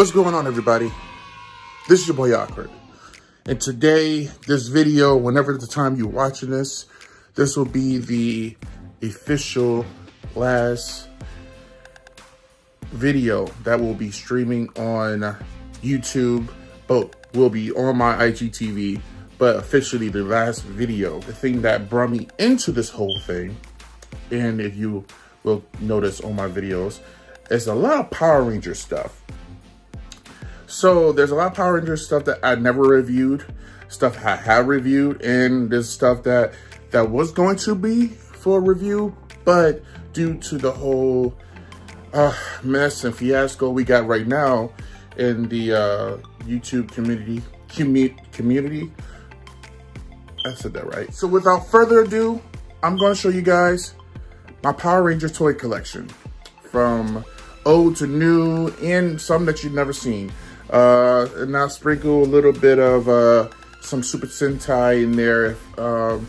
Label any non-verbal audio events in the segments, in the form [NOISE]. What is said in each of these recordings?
What's going on, everybody? This is your boy Awkward. And today, this video, whenever the time you're watching this, this will be the official last video that will be streaming on YouTube, but will be on my IGTV, but officially the last video. The thing that brought me into this whole thing, and if you will notice on my videos, is a lot of Power Ranger stuff. So there's a lot of Power Rangers stuff that I never reviewed, stuff I have reviewed, and there's stuff that that was going to be for review, but due to the whole uh, mess and fiasco we got right now in the uh, YouTube community, commu community, I said that right. So without further ado, I'm going to show you guys my Power Ranger toy collection from old to new and some that you've never seen. Uh, and I'll sprinkle a little bit of uh, some Super Sentai in there, um,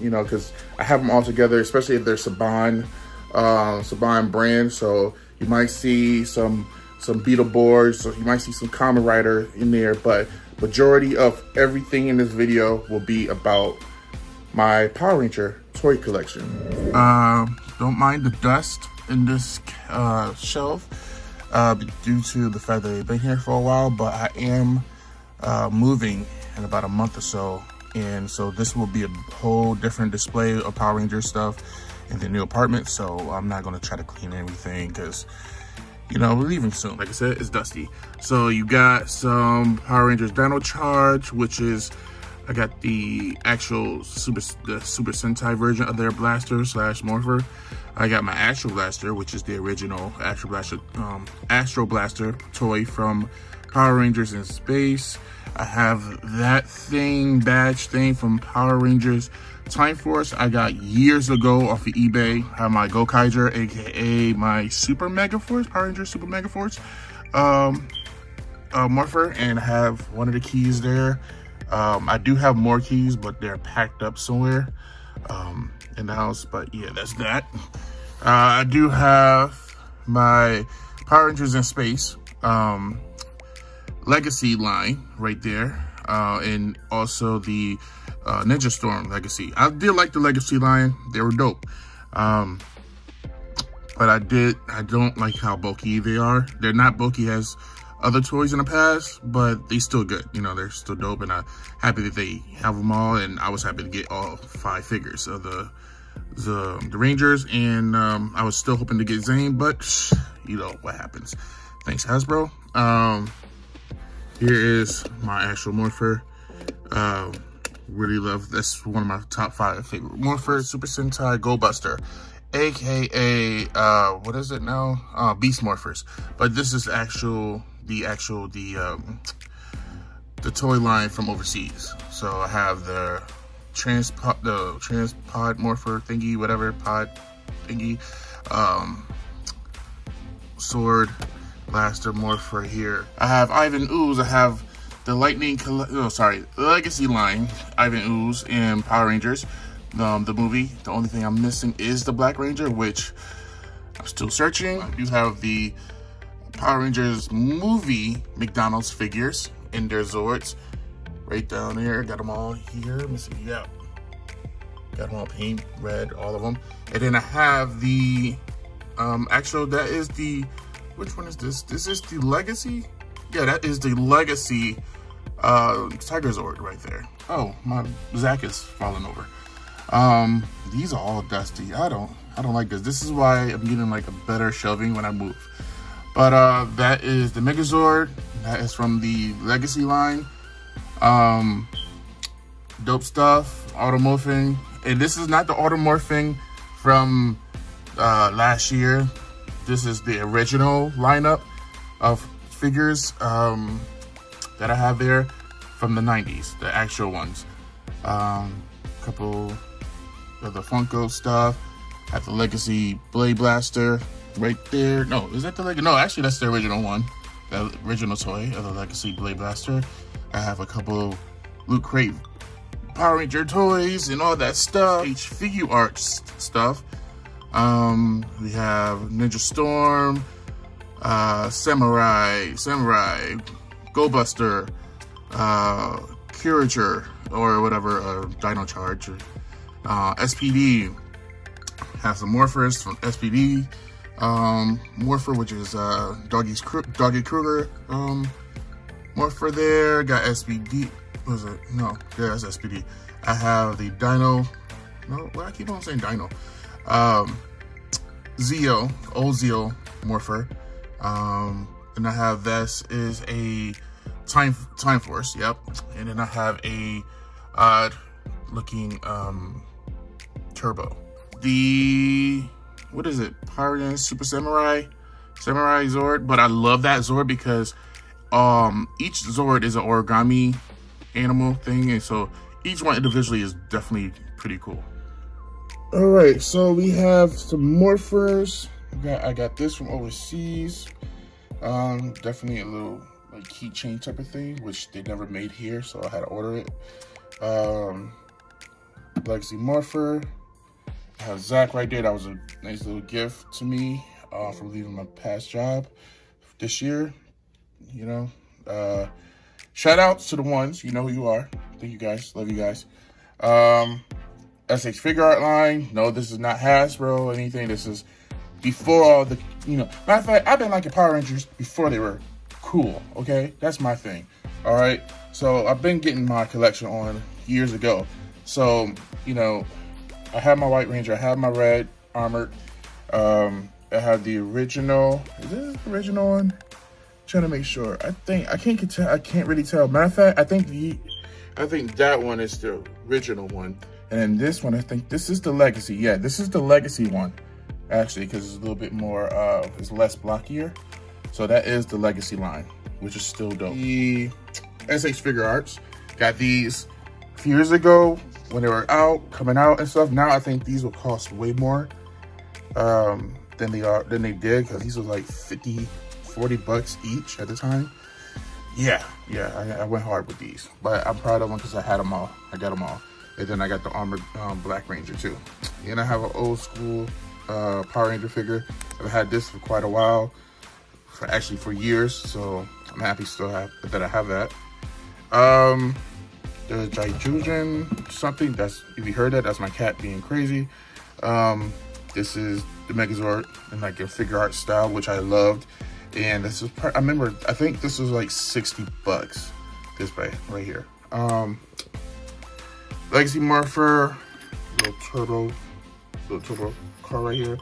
you know, because I have them all together, especially if they're Saban, uh, Saban brand. So you might see some some Beetleborgs, so you might see some Kamen Rider in there, but majority of everything in this video will be about my Power Ranger toy collection. Uh, don't mind the dust in this uh, shelf uh, due to the fact that they've been here for a while, but I am uh, moving in about a month or so. And so this will be a whole different display of Power Ranger stuff in the new apartment. So I'm not gonna try to clean everything because, you know, we're leaving soon. Like I said, it's dusty. So you got some Power Rangers Dino Charge, which is, I got the actual Super, the Super Sentai version of their blaster slash morpher. I got my Astro Blaster, which is the original Astro Blaster, um, Astro Blaster toy from Power Rangers in Space. I have that thing, badge thing from Power Rangers Time Force. I got years ago off of eBay. I have my Gokaiger, aka my Super Mega Force, Power Rangers Super Mega Force um, uh, Morpher, and I have one of the keys there. Um, I do have more keys, but they're packed up somewhere um, in the house. But yeah, that's that. Uh, I do have my Power Rangers in Space um, Legacy line right there. Uh, and also the uh, Ninja Storm Legacy. I did like the Legacy line. They were dope. Um, but I did, I don't like how bulky they are. They're not bulky as other toys in the past, but they still good. You know, they're still dope and I'm happy that they have them all. And I was happy to get all five figures of the the, the Rangers. And um, I was still hoping to get Zhane, but you know what happens. Thanks, Hasbro. Um, here is my actual Morpher. Uh, really love, that's one of my top five favorite Morpher Super Sentai Go Buster aka uh what is it now? Uh beast morphers. But this is actual the actual the um the toy line from overseas. So i have the transpod the transpod morpher thingy whatever pod thingy um sword blaster morpher here. I have ivan ooze. I have the lightning oh sorry legacy line ivan ooze and power rangers um, the movie. The only thing I'm missing is the Black Ranger, which I'm still searching. Do have the Power Rangers movie McDonald's figures in their Zords right down there. Got them all here. Let me see. Yeah. Got them all paint red, all of them. And then I have the um, actual, that is the, which one is this? This is the Legacy? Yeah, that is the Legacy uh, Tiger Zord right there. Oh, my Zach is falling over. Um, these are all dusty. I don't, I don't like this. This is why I'm getting like a better shelving when I move. But uh, that is the Megazord. That is from the Legacy line. Um, dope stuff, automorphing. And this is not the automorphing from uh, last year. This is the original lineup of figures um, that I have there from the 90s, the actual ones. Um, couple the Funko stuff. I have the Legacy Blade Blaster right there. No, is that the Legacy? No, actually, that's the original one. The original toy of the Legacy Blade Blaster. I have a couple Loot Crate Power Ranger toys and all that stuff. H Figuarts stuff. Um, we have Ninja Storm, uh, Samurai, Samurai, Go Buster, uh, Curature, or whatever, uh, Dino Charge, uh, SPD, has some Morphers from SPD, um, Morpher, which is uh, Doggy's Doggy Kruger um, Morpher there, got SPD, was it? No, yeah, that's SPD. I have the Dino, no, well, I keep on saying Dino, um, Zeo, old Zeo Morpher, um, and I have this is a Time Time Force, yep. And then I have a odd looking um, Turbo. The what is it? Pirate Super Samurai Samurai Zord, but I love that Zord because um each Zord is an origami animal thing, and so each one individually is definitely pretty cool. All right, so we have some morphers. I got, I got this from overseas. Um, definitely a little like keychain type of thing, which they never made here, so I had to order it. Um, Legacy Morpher. I have Zach right there. That was a nice little gift to me uh, from leaving my past job this year. You know, uh, shout outs to the ones. You know who you are. Thank you guys. Love you guys. Um, SH art line. No, this is not Hasbro anything. This is before all the, you know, matter of fact, I've been liking Power Rangers before they were cool, okay? That's my thing, all right? So I've been getting my collection on years ago. So, you know, I have my White Ranger, I have my red armored. Um, I have the original, is this the original one? I'm trying to make sure. I think, I can't tell, I can't really tell. Matter of fact, I think the, I think that one is the original one. And then this one, I think this is the legacy. Yeah, this is the legacy one actually, because it's a little bit more, uh, it's less blockier. So that is the Legacy line, which is still dope. The SH Figuarts got these few years ago when they were out, coming out and stuff. Now I think these will cost way more um, than they are than they did because these were like 50, 40 bucks each at the time. Yeah, yeah, I, I went hard with these, but I'm proud of them because I had them all. I got them all. And then I got the armored um, Black Ranger too. And I have an old school uh, Power Ranger figure. I've had this for quite a while, for actually for years. So I'm happy still have that I have that. Um, the Jijujin something. That's if you heard that, that's my cat being crazy. Um, this is the Megazord in like a figure art style, which I loved. And this is I remember, I think this was like 60 bucks. This way, right here. Um, Legacy Morpher, little turtle, little turtle car right here,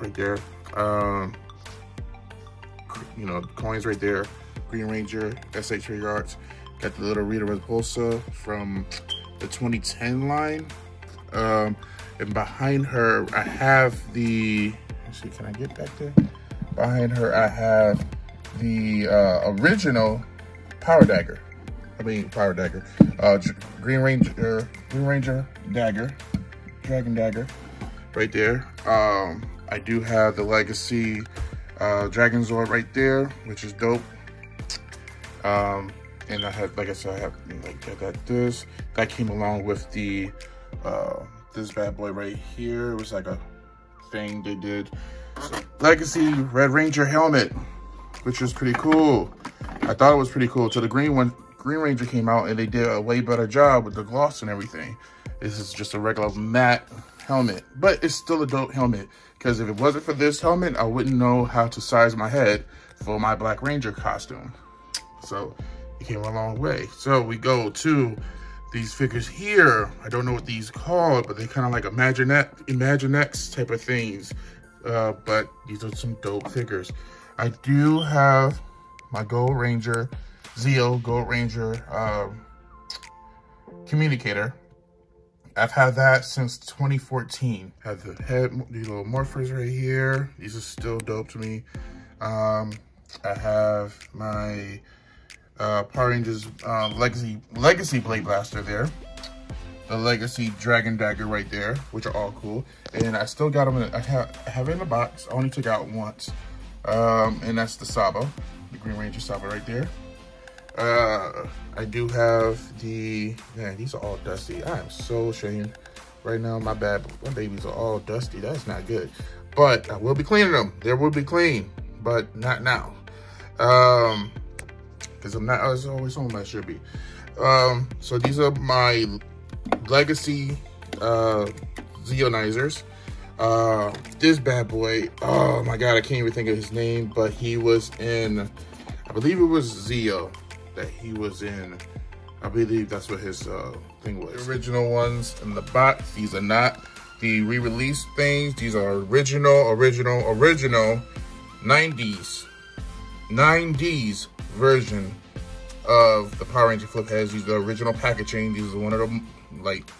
right there. Um, you know, coins right there. Green Ranger, SH Figuarts. Got the little Rita Repulsa from the 2010 line. Um, and behind her, I have the, see, can I get back there? Behind her, I have the uh, original Power Dagger. I mean, Power Dagger. Uh, Green Ranger, Green Ranger Dagger, Dragon Dagger right there. Um, I do have the Legacy uh, Dragon Zord right there, which is dope. Um, and I have, like I said, I have like that, that this that came along with the uh, this bad boy right here. It was like a thing they did. So, Legacy Red Ranger helmet, which was pretty cool. I thought it was pretty cool. So the green one, Green Ranger came out and they did a way better job with the gloss and everything. This is just a regular matte helmet, but it's still a dope helmet because if it wasn't for this helmet, I wouldn't know how to size my head for my Black Ranger costume. So it came a long way. So we go to these figures here. I don't know what these called, but they kind of like Imaginext, Imaginext type of things. Uh, but these are some dope figures. I do have my Gold Ranger, Zeo Gold Ranger um, communicator I've had that since 2014. Have the head, these little morphers right here. These are still dope to me. Um, I have my uh, Power Rangers uh, Legacy Legacy Blade Blaster there. The Legacy Dragon Dagger right there, which are all cool. And I still got them in, I have, I have it in the box. I only took out once. Um, and that's the Saba, the Green Ranger Saba right there. Uh, I do have the, man, these are all dusty. I am so ashamed right now. My bad, my babies are all dusty. That's not good. But I will be cleaning them. They will be clean. but not now. Um, because I'm not as always home I should be. Um, so these are my legacy uh Zeonizers. Uh, this bad boy, oh my god, I can't even think of his name, but he was in, I believe it was Zeo that he was in. I believe that's what his uh, thing was. The original ones in the box, these are not the re-release things. These are original, original, original 90s, 90s version of the Power Ranger flip heads. These the original packaging. These are one of the like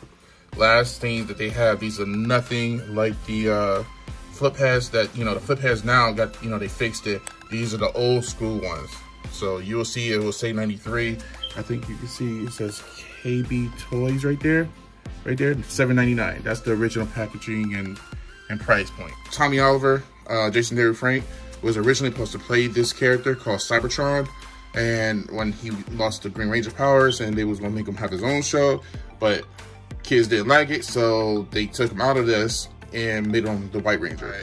last things that they have. These are nothing like the uh, flip heads that, you know, the flip heads now got, you know, they fixed it. These are the old school ones. So you'll see it will say 93. I think you can see it says KB Toys right there. Right there, 7.99. That's the original packaging and, and price point. Tommy Oliver, uh, Jason David Frank was originally supposed to play this character called Cybertron. And when he lost the Green Ranger powers and they was gonna make him have his own show, but kids didn't like it, so they took him out of this and made him the White Ranger.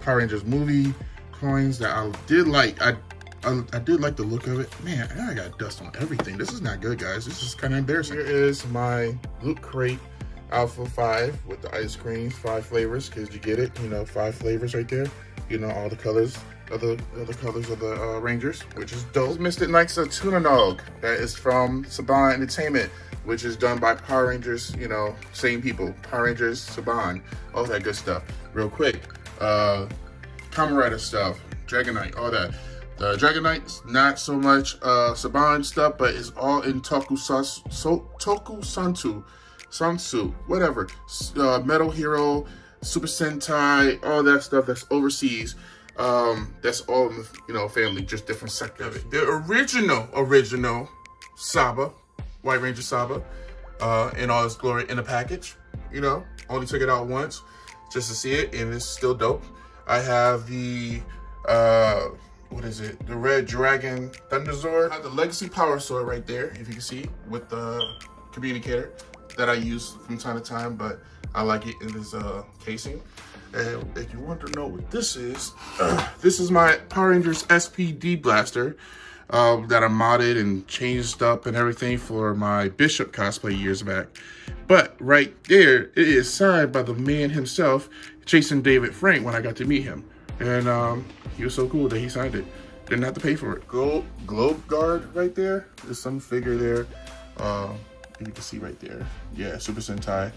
Power Rangers movie coins that I did like. I I, I, did like the look of it. Man, I got dust on everything. This is not good, guys. This is kind of embarrassing. Here is my Loot Crate Alpha 5 with the ice cream, five flavors, because you get it, you know, five flavors right there. You know, all the colors of the, colors of the uh, Rangers, which is dope. Mystic Knights of Tir Na Nog, that is from Saban Entertainment, which is done by Power Rangers, you know, same people, Power Rangers, Saban, all that good stuff. Real quick, uh, Kamen stuff, Dragon Knight, all that. The Dragon Knight's not so much uh, Saban stuff, but it's all in Tokusatsu, so, Tokusantu, Sansu, whatever. Uh, Metal Hero, Super Sentai, all that stuff that's overseas. Um, that's all in the, you know, family, just different sector of it. The original, original Saba, White Ranger Saba, uh, in all its glory in a package, you know, only took it out once just to see it, and it's still dope. I have the, uh, what is it? The Red Dragon Thunderzord. I have the Legacy Power Sword right there, if you can see, with the communicator that I use from time to time, but I like it in this uh, casing. And if you want to know what this is, uh, [CLEARS THROAT] this is my Power Rangers SPD Blaster uh, that I modded and changed up and everything for my Bishop cosplay years back. But right there, it is signed by the man himself, Jason David Frank, when I got to meet him. And um, he was so cool that he signed it. Didn't have to pay for it. Globe, Globe Guard right there. There's some figure there. Uh, you can see right there. Yeah, Super Sentai.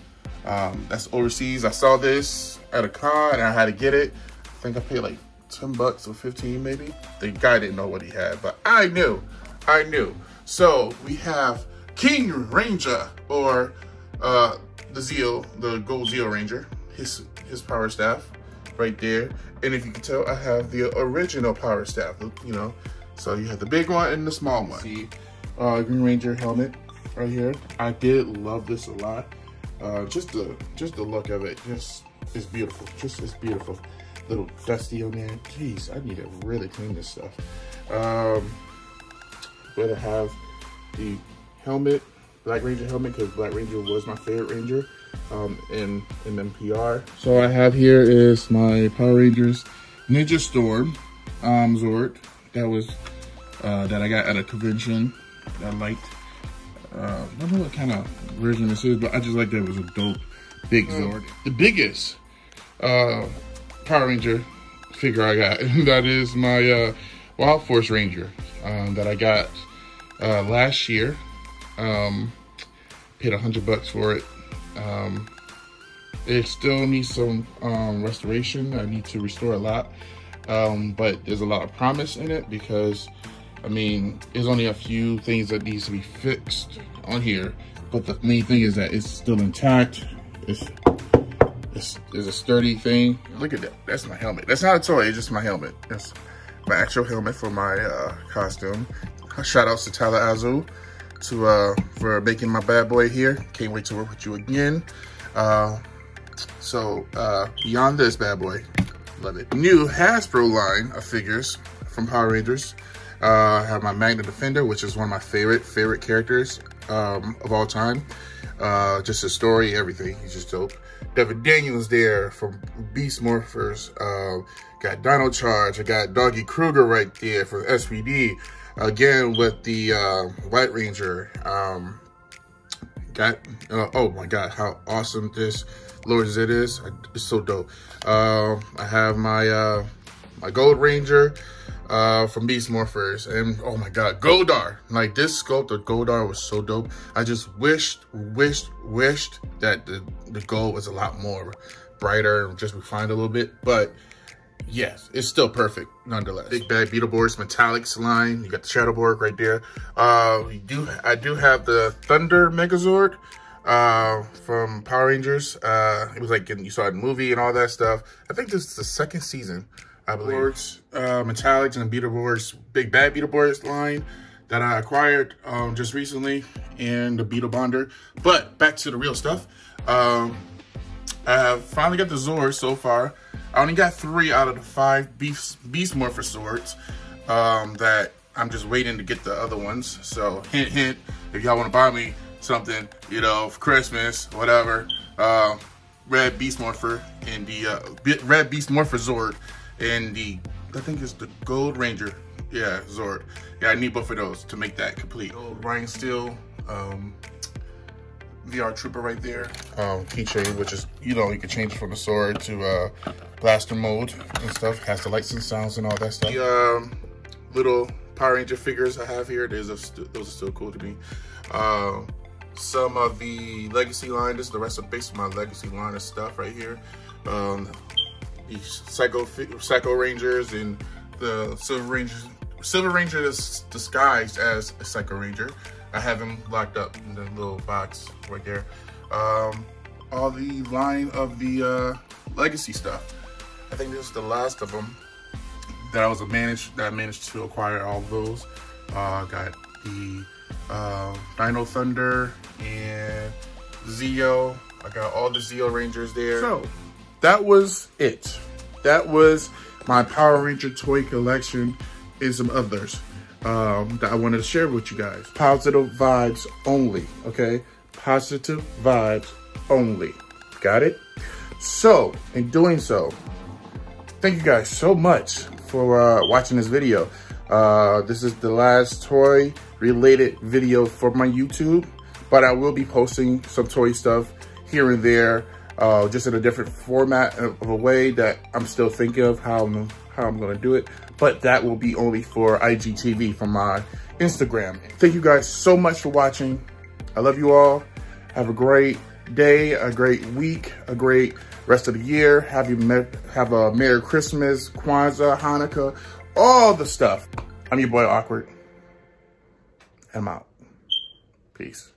Um, that's overseas. I saw this at a con and I had to get it. I think I paid like 10 bucks or 15 maybe. The guy didn't know what he had, but I knew. I knew. So we have King Ranger or uh, the Zeo, the Gold Zeo Ranger, his his power staff right there. And if you can tell, I have the original power staff, you know. So you have the big one and the small one. See, uh, Green Ranger helmet right here. I did love this a lot. Uh, just the just the look of it, just it's beautiful. Just it's beautiful. Little dusty on there. Jeez, I need to really clean this stuff. Um, but I have the helmet, Black Ranger helmet, because Black Ranger was my favorite Ranger um, in, in MPR. So I have here is my Power Rangers Ninja Storm um, Zord. That was, uh, that I got at a convention that I liked. Uh, I don't know what kind of version this is, but I just like that it was a dope big mm. Zord. The biggest uh, Power Ranger figure I got, [LAUGHS] that is my uh, Wild Force Ranger um, that I got uh, last year. Um, paid a hundred bucks for it um, it still needs some um, restoration. I need to restore a lot, um, but there's a lot of promise in it because, I mean, there's only a few things that needs to be fixed on here. But the main thing is that it's still intact. It's, it's, it's a sturdy thing. Look at that. That's my helmet. That's not a toy. It's just my helmet. That's my actual helmet for my uh, costume. Shout out to Tyler Azul to uh, for making my bad boy here. Can't wait to work with you again. Uh, so uh, beyond this bad boy, love it. New Hasbro line of figures from Power Rangers. Uh, I have my Magna Defender, which is one of my favorite favorite characters um, of all time. Uh, just his story, everything. He's just dope. Devon Daniels there from Beast Morphers. Uh, got Dino Charge. I got Doggy Kruger right there for SPD. Again, with the uh, White Ranger. Um, got, uh, oh my God, how awesome this Lord Zedd is. It's so dope. Uh, I have my, uh, my Gold Ranger uh, from Beast Morphers. And oh my God, Goldar. Like this sculpt of Goldar was so dope. I just wished, wished, wished that the, the gold was a lot more brighter and just refined a little bit. But yes, it's still perfect nonetheless. Big Bad Beetleborgs Metallics line. You got the Shadowborg right there. Uh, do I do have the Thunder Megazord uh, from Power Rangers. Uh, it was like you saw it in the movie and all that stuff. I think this is the second season. I believe. Uh, Metallics and Beetleborgs, Big Bad Beetleborgs line that I acquired um, just recently and the Beetle Bonder. But back to the real stuff. Um, I have finally got the Zord so far. I only got three out of the five Beast, Beast Morpher swords um, that I'm just waiting to get the other ones. So hint, hint, if y'all want to buy me something, you know, for Christmas, whatever, uh, Red Beast Morpher and the uh, Red Beast Morpher Zord and the, I think it's the Gold Ranger. Yeah, Zord. Yeah, I need both of those to make that complete. Old Ryan Steele, um, VR Trooper right there. Um, keychain, which is, you know, you can change from the sword to uh, blaster mode and stuff. Has the lights and sounds and all that stuff. The um, little Power Ranger figures I have here, those are, those are still cool to me. Uh, some of the Legacy line, this is the rest of on my Legacy line of stuff right here. Um, the Psycho Psycho Rangers and the Silver Rangers. Silver Ranger is disguised as a Psycho Ranger. I have him locked up in the little box right there. Um, all the line of the uh, Legacy stuff. I think this is the last of them that I was managed that I managed to acquire all those. Uh, got the uh, Dino Thunder and Zeo. I got all the Zeo Rangers there. So that was it. That was my Power Ranger toy collection and some others um, that I wanted to share with you guys. Positive vibes only, okay? Positive vibes only. Got it? So, in doing so, thank you guys so much for uh, watching this video. Uh, this is the last toy related video for my YouTube, but I will be posting some toy stuff here and there uh, just in a different format of a way that I'm still thinking of how I'm, how I'm gonna do it. But that will be only for IGTV from my Instagram. Thank you guys so much for watching. I love you all. Have a great day, a great week, a great rest of the year. Have you have a Merry Christmas, Kwanzaa, Hanukkah, all the stuff. I'm your boy Awkward. I'm out. Peace.